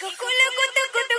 ಕುಲು ಕುತು ಕುತು